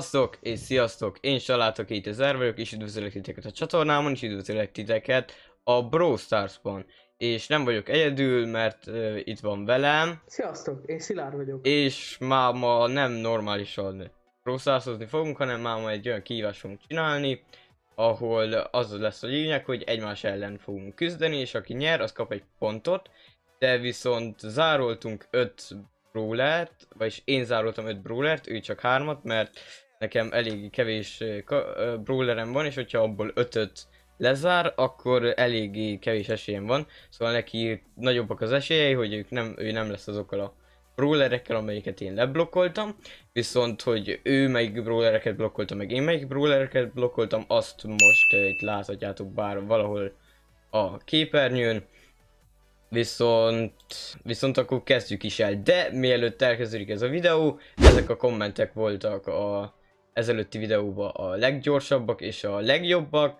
Szevasztok és sziasztok! Én Salátok 2000 vagyok, és üdvözlök titeket a csatornámon, és üdvözlök titeket a Brawl Stars-ban. És nem vagyok egyedül, mert uh, itt van velem, Sziasztok, én Szilárd vagyok. és már ma nem normálisan Brawl Stars-ozni fogunk, hanem már ma egy olyan kihívást fogunk csinálni, ahol az lesz a lényeg, hogy egymás ellen fogunk küzdeni, és aki nyer, az kap egy pontot, de viszont zároltunk 5 brawlert, vagyis én zároltam 5 brawlert, ő csak 3-at, mert nekem elég kevés brawlerem van, és hogyha abból 5-öt lezár, akkor eléggé kevés esélyem van, szóval neki nagyobbak az esélyei, hogy ők nem, ő nem lesz azokkal a brawlerekkel, amelyiket én leblokkoltam, viszont hogy ő melyik brawlereket blokkolta, meg én melyik brawlereket blokkoltam, azt most uh, itt láthatjátok bár valahol a képernyőn, Viszont, viszont akkor kezdjük is el, de mielőtt elkezdődik ez a videó, ezek a kommentek voltak a ezelőtti videóban a leggyorsabbak és a legjobbak,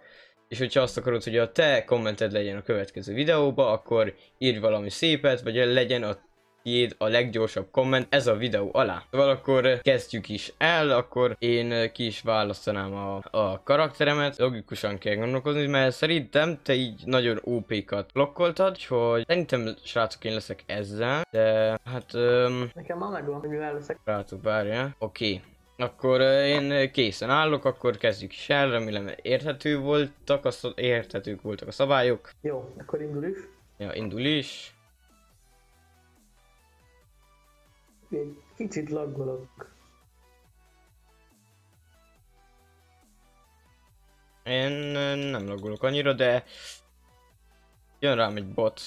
és hogyha azt akarod, hogy a te kommented legyen a következő videóba, akkor írj valami szépet, vagy legyen a tiéd a leggyorsabb komment ez a videó alá. Szóval akkor kezdjük is el, akkor én ki is választanám a, a karakteremet. Logikusan kell gondolkozni, mert szerintem te így nagyon OP-kat blokkoltad, hogy szerintem srácok én leszek ezzel, de hát öm, Nekem már megvan, hogy mivel leszek. srácok várja. Oké. Okay. Akkor én készen állok, akkor kezdjük is el, remélem érthető voltak, a szó- érthetők voltak a szabályok. Jó, akkor indul is. Ja, indul is. Egy kicsit laggolok. Én nem logolok annyira, de jön rám egy bot,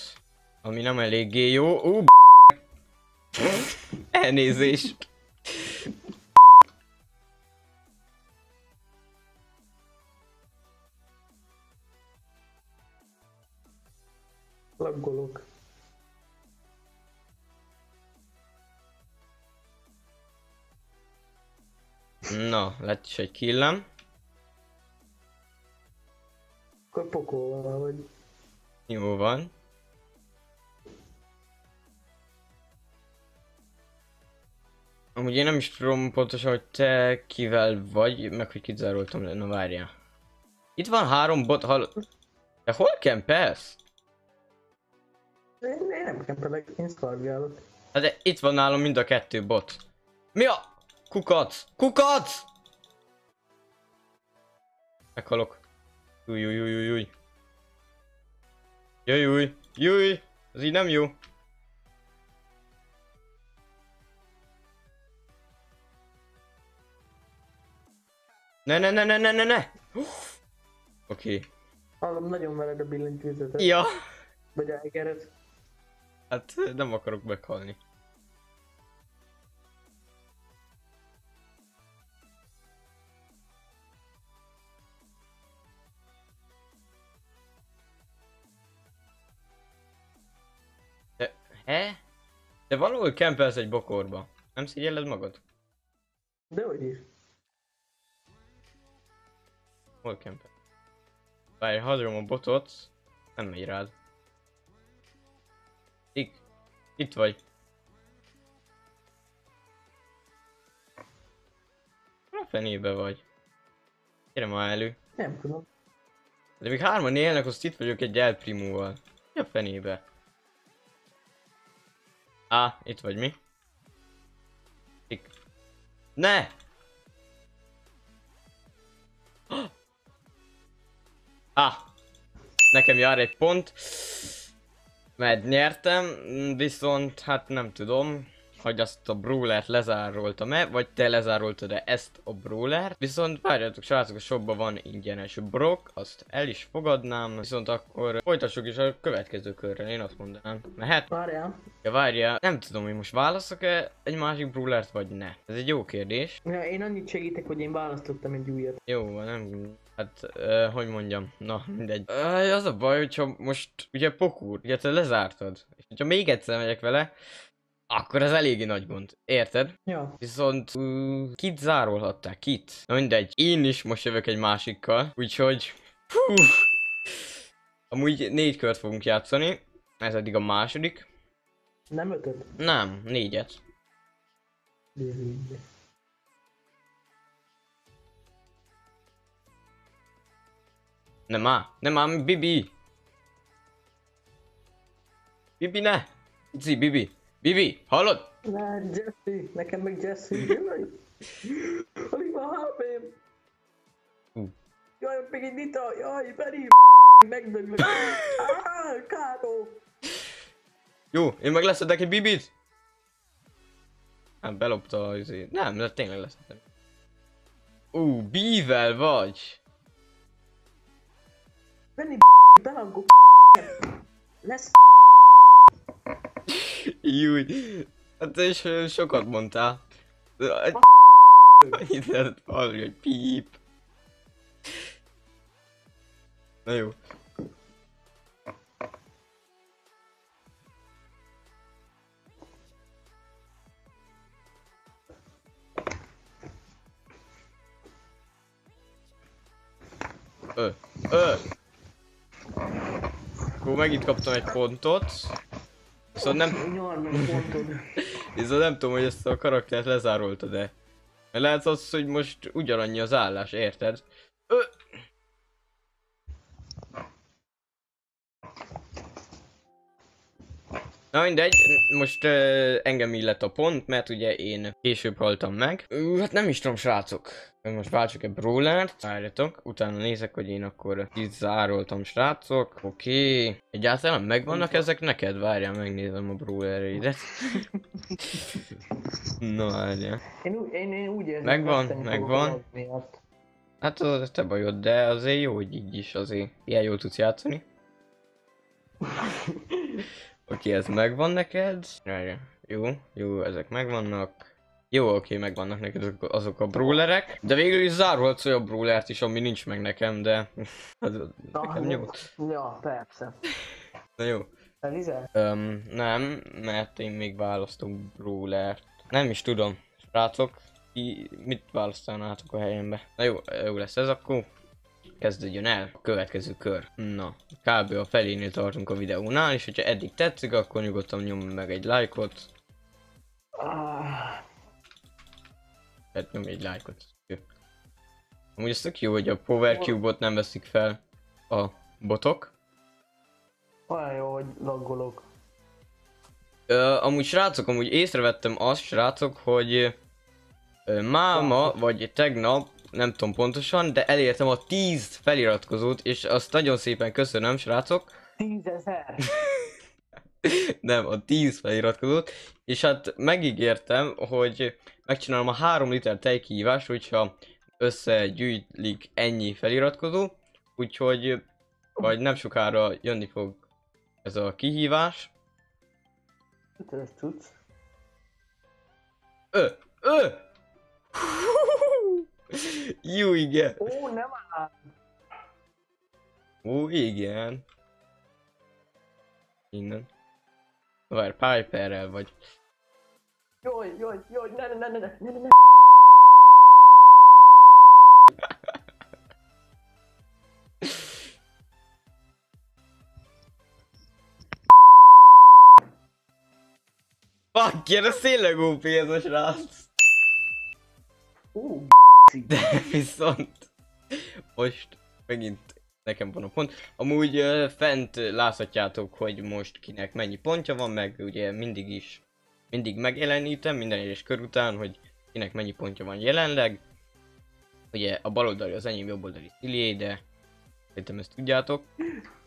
ami nem eléggé jó. Ú, elnézést. Laggolok. Na, lett is egy killem. Akkor pokolva vagy. Jó van. Amúgy én nem is tudom pontosan, hogy te kivel vagy, meg hogy kit zároltam le, na várjál. Itt van három bot, hall... De hol kempelsz? Én, én nem kempelek, én szargálok. Hát de itt van nálam mind a kettő bot. Mi a... Kukac! Kukac! Meghalok. Júj, júj, júj, júj, júj. Júj, júj. Ez így nem jó. Ne, ne, ne, ne, ne, ne, ne! Oké. Okay. Hallom, nagyon veled a billentyűzetet. Ja. Vagy elgeret. Hát nem akarok meghalni. De, he? De valahol kempelsz egy bokorba. Nem szégyelled magad? De hogy is. Hol kempel? Várj, hagyom a botot. Nem megy rád. Itt. Vagy. A fenébe vagy. Gyere már elő. Nem tudom. De még hárman élnek, azt itt vagyok egy El Primóval. Mi a fenébe? Á, itt vagy mi? Itt. Ne! Ah! Nekem jár egy pont. Mert nyertem, viszont hát nem tudom, hogy azt a brawlert lezároltam-e, vagy te lezároltad-e ezt a brawlert. Viszont várjátok srácok, a shopban van ingyenes Brock, azt el is fogadnám, viszont akkor folytassuk is a következő körrel, én azt mondanám. Mehet? Várjál. Ja várja, nem tudom, hogy most válaszok-e egy másik brawlert, vagy ne. Ez egy jó kérdés. Ja, én annyit segítek, hogy én választottam egy újat. Jó, nem... Hát, uh, hogy mondjam, na mindegy. Uh, az a baj, hogyha most ugye pokúr, ugye te lezártad, és hogyha még egyszer megyek vele, akkor az eléggé nagy gond. Érted? Ja. Viszont uh, kit zárolhatták? Kit? Na mindegy. Én is most jövök egy másikkal, úgyhogy... Hú! Amúgy négy kört fogunk játszani. Ez eddig a második. Nem ötöt? Nem, négyet. Négyet. Nem á, nem ám, Bibi! Bibi ne! Zi, Bibi! Bibi, hallod? Ne, Jesse, nekem meg Jesse. Alig van HP-m. Jaj, még egy Nita, jaj, Beri, megdöglök. Áh, Káró. Jó, én meg leszedek egy Bibit? Nem, belopta az izé. Nem, de tényleg leszedem. Ú, bível vagy! Benni, belangok, lesz Júj, hát te is sokat mondtál. Itt hallani, hogy píp. Na jó. Ö, ö. Akkor megint kaptam egy pontot. Viszont nem, viszont nem tudom, hogy ezt a karaktert lezároltad-e. Mert lehet az, hogy most ugyanannyi az állás, érted? Ö! Na mindegy, most uh, engem illet a pont, mert ugye én később haltam meg. Uh, hát nem is tudom, srácok. Most váltsuk egy brawlert, várjatok, utána nézek, hogy én akkor itt zároltam, srácok. Oké. Okay. Egyáltalán megvannak ezek neked? Várjál, megnézem a brawlereidet. Na, várjál. Én, én, én úgy érzem, Megvan, megvan. Hát az a te bajod, de azért jó, hogy így is azért ilyen jól tudsz játszani. Oké, ez megvan neked. Várja. Jó, jó, ezek megvannak. Jó, oké, megvannak neked azok, a brawlerek. De végül is zárolhatsz olyan brawlert is, ami nincs meg nekem, de... Az, nekem jó. Ja, persze. Na jó. Elize? Öm, nem, mert én még választok brawlert. Nem is tudom, srácok. Ki, mit választanátok a helyembe? Na jó, jó lesz ez akkor. Kezdődjön el a következő kör. Na, kb. a felénél tartunk a videónál, és hogyha eddig tetszik, akkor nyugodtan nyomj meg egy lájkot. Hát nyomj egy lájkot. Amúgy ez tök jó, hogy a Power Cube-ot nem veszik fel a botok. olyan jó, hogy laggolok. Ö, amúgy srácok, amúgy észrevettem azt, srácok, hogy ö, máma, vagy tegnap, nem tudom pontosan, de elértem a 10 feliratkozót, és azt nagyon szépen köszönöm, srácok. Tízezer! nem, a 10 feliratkozót, és hát megígértem, hogy megcsinálom a 3 liter tejkihívást, hogyha összegyűjtik ennyi feliratkozó, úgyhogy vagy nem sokára jönni fog ez a kihívás. Ütős cucc. Ö, ö! Jó, igen. Ó, nem áll. Ó, igen. Innen. Várj, Piperrel vagy. jó jó jó ne, ne, ne, ne, ne, ne, ne. Fuck, ez tényleg OP ez a srác. Ó, uh. De viszont most megint nekem van a pont. Amúgy ö, fent láthatjátok, hogy most kinek mennyi pontja van, meg ugye mindig is mindig megjelenítem minden egyes kör után, hogy kinek mennyi pontja van jelenleg. Ugye a bal oldali az enyém, jobb oldali Szilié, de szerintem ezt tudjátok.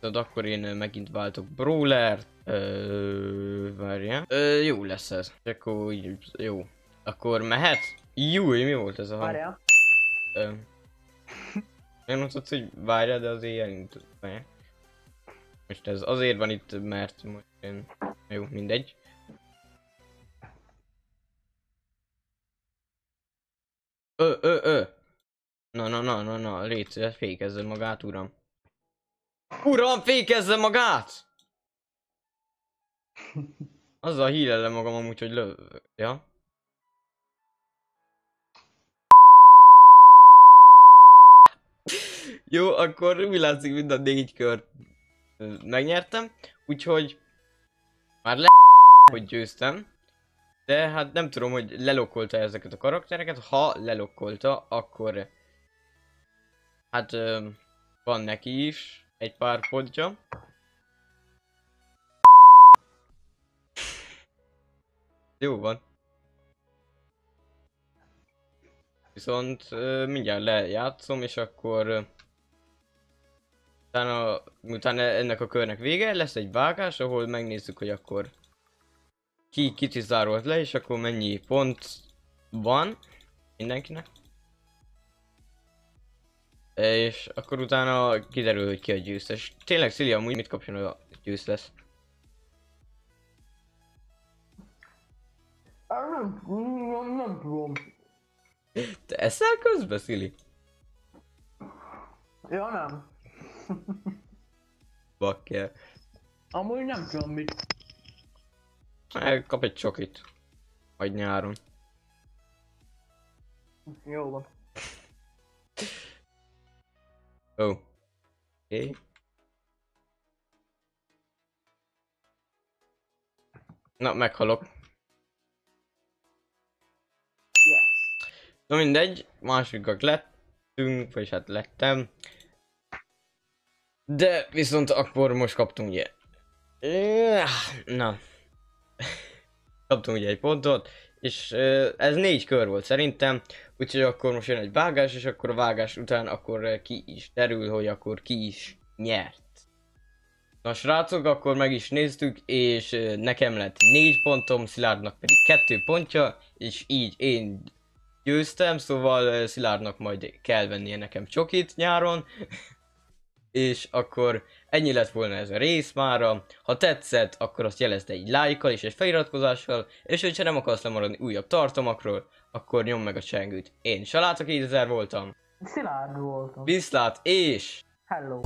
Tehát akkor én megint váltok Brawler. Ö, várjál. Ö, jó lesz ez. És akkor így, jó. Akkor mehet? Jó, mi volt ez a hang? várjál. Ö, Én mondtad, hogy várjál, de azért elindult. Várjál. Most ez azért van itt, mert most én... Jó, mindegy. Ö, ö, ö! Na, na, na, na, na, légy szíves, fékezze magát, uram. Uram, fékezze magát! Azzal hírellem magam amúgy, hogy löv... Ja? Jó, akkor mi látszik mind a négy kört ö, megnyertem, úgyhogy már le hogy győztem. De hát nem tudom, hogy lelokkolta ezeket a karaktereket, ha lelokkolta, akkor hát Van neki is egy pár pontja. Jó van. Viszont mindjárt lejátszom, és akkor utána, utána ennek a körnek vége, lesz egy vágás, ahol megnézzük, hogy akkor ki kit is zárolt le, és akkor mennyi pont van mindenkinek. És akkor utána kiderül, hogy ki a győztes. Tényleg, Szili, amúgy mit kapjon a győztes? Ah, Nem, nem, nem tudom. Te eszel közben, Szili? Ja, nem. Bakker. Amúgy nem tudom mit. Kap egy csokit. Vagy nyáron. Jó van. Ó. Oh. Oké. Okay. Na, meghalok. Yes. Na mindegy, másodikak lettünk, vagyis hát lettem. De viszont akkor most kaptunk ugye... Na. kaptunk ugye egy pontot, és ez négy kör volt szerintem, úgyhogy akkor most jön egy vágás, és akkor a vágás után akkor ki is derül, hogy akkor ki is nyert. Na srácok, akkor meg is néztük, és nekem lett négy pontom, Szilárdnak pedig kettő pontja, és így én győztem, szóval Szilárdnak majd kell vennie nekem csokit nyáron. és akkor ennyi lett volna ez a rész mára. Ha tetszett, akkor azt jelezd egy lájkkal és egy feliratkozással, és hogyha nem akarsz lemaradni újabb tartalmakról, akkor nyomd meg a csengőt. Én Saláta 2000 voltam. Szilárd voltam. Viszlát és... Hello.